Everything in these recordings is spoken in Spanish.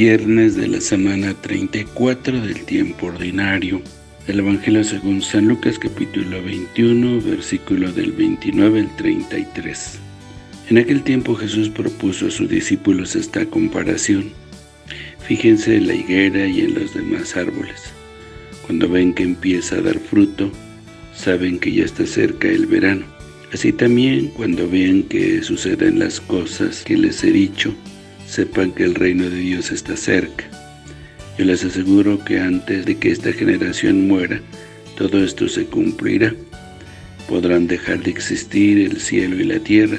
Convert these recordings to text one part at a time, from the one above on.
viernes de la semana 34 del tiempo ordinario. El Evangelio según San Lucas capítulo 21, versículo del 29 al 33. En aquel tiempo Jesús propuso a sus discípulos esta comparación. Fíjense en la higuera y en los demás árboles. Cuando ven que empieza a dar fruto, saben que ya está cerca el verano. Así también, cuando vean que suceden las cosas que les he dicho, sepan que el reino de Dios está cerca. Yo les aseguro que antes de que esta generación muera, todo esto se cumplirá. Podrán dejar de existir el cielo y la tierra,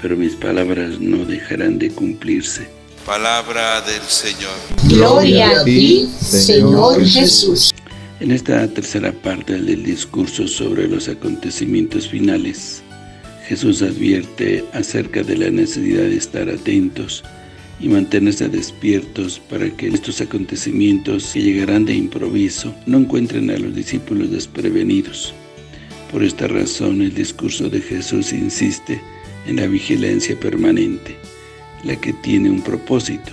pero mis palabras no dejarán de cumplirse. Palabra del Señor. Gloria a ti, Señor Jesús. En esta tercera parte del discurso sobre los acontecimientos finales, Jesús advierte acerca de la necesidad de estar atentos y mantenerse despiertos para que estos acontecimientos que llegarán de improviso no encuentren a los discípulos desprevenidos. Por esta razón el discurso de Jesús insiste en la vigilancia permanente, la que tiene un propósito,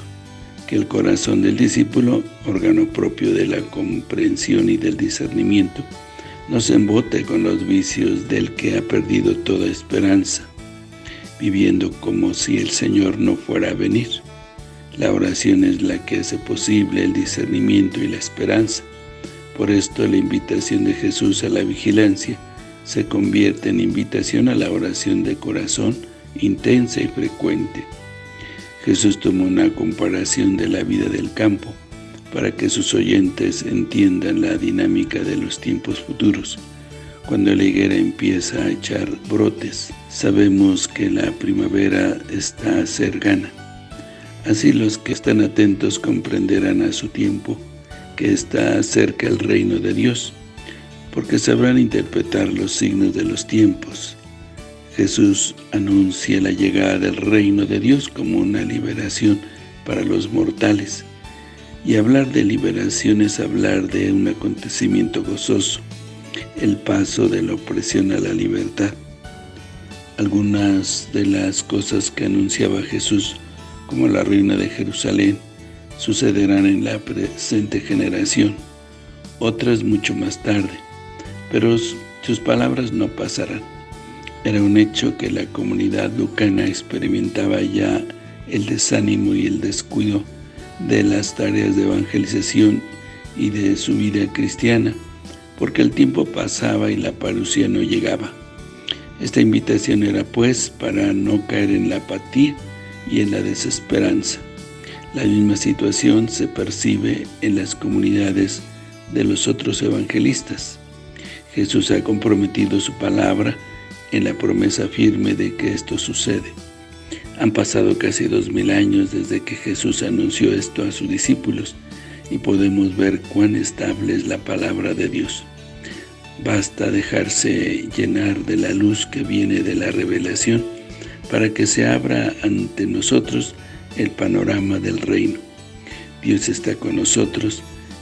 que el corazón del discípulo, órgano propio de la comprensión y del discernimiento, no se embote con los vicios del que ha perdido toda esperanza, viviendo como si el Señor no fuera a venir. La oración es la que hace posible el discernimiento y la esperanza. Por esto la invitación de Jesús a la vigilancia se convierte en invitación a la oración de corazón intensa y frecuente. Jesús tomó una comparación de la vida del campo para que sus oyentes entiendan la dinámica de los tiempos futuros. Cuando la higuera empieza a echar brotes, sabemos que la primavera está cercana. Así los que están atentos comprenderán a su tiempo que está cerca el reino de Dios, porque sabrán interpretar los signos de los tiempos. Jesús anuncia la llegada del reino de Dios como una liberación para los mortales. Y hablar de liberación es hablar de un acontecimiento gozoso, el paso de la opresión a la libertad. Algunas de las cosas que anunciaba Jesús, como la ruina de Jerusalén, sucederán en la presente generación, otras mucho más tarde, pero sus palabras no pasarán. Era un hecho que la comunidad lucana experimentaba ya el desánimo y el descuido de las tareas de evangelización y de su vida cristiana, porque el tiempo pasaba y la parucía no llegaba. Esta invitación era pues para no caer en la apatía y en la desesperanza. La misma situación se percibe en las comunidades de los otros evangelistas. Jesús ha comprometido su palabra en la promesa firme de que esto sucede. Han pasado casi dos mil años desde que Jesús anunció esto a sus discípulos y podemos ver cuán estable es la palabra de Dios. Basta dejarse llenar de la luz que viene de la revelación para que se abra ante nosotros el panorama del reino. Dios está con nosotros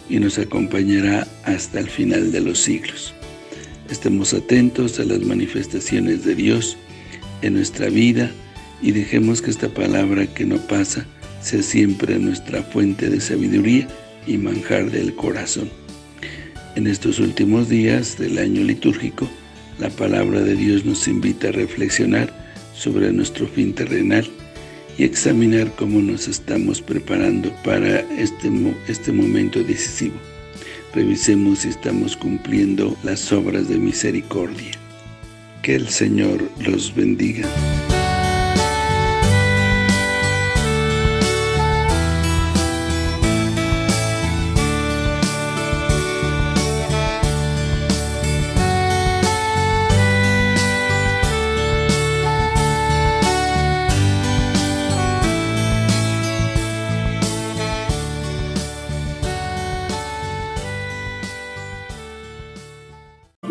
y nos acompañará hasta el final de los siglos. Estemos atentos a las manifestaciones de Dios en nuestra vida y dejemos que esta palabra que no pasa sea siempre nuestra fuente de sabiduría y manjar del corazón. En estos últimos días del año litúrgico, la palabra de Dios nos invita a reflexionar sobre nuestro fin terrenal y examinar cómo nos estamos preparando para este, este momento decisivo revisemos si estamos cumpliendo las obras de misericordia. Que el Señor los bendiga.